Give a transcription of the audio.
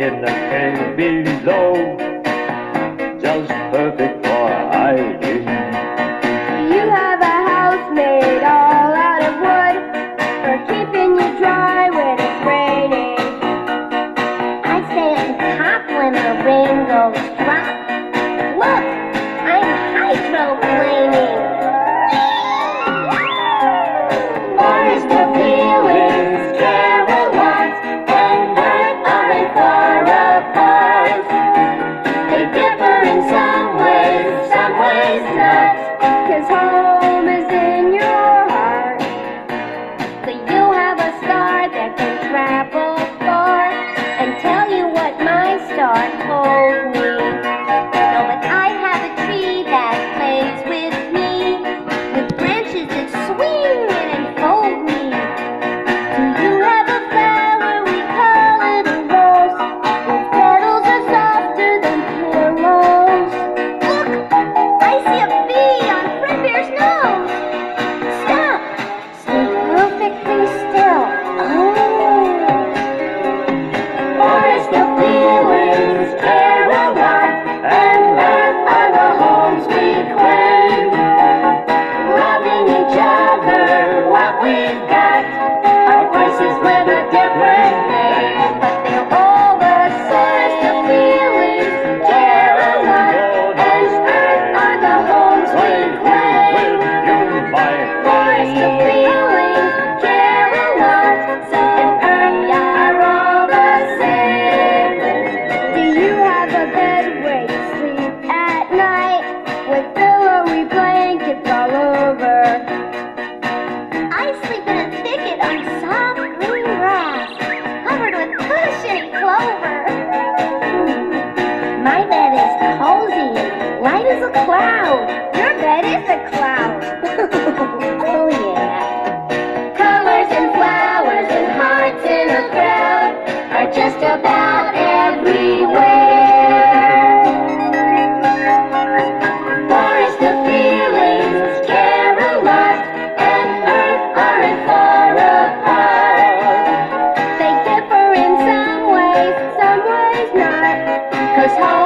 in the cave below. Just perfect for hiding. You have a house made all out of wood for keeping you dry when it's raining. I stay the top when the rain goes Cause home we've got, are places with a different name. But they're all the of feelings, care a lot, and earth are the homes we claim. With you, my Forest of feelings, care a lot, and earth are all the same. Do you have a bed where you sleep at night with pillowy green grass, covered with clover. My bed is cozy, light as a cloud. Your bed is a cloud. oh yeah. Colors and flowers and hearts in a crowd are just about everywhere. night. Cause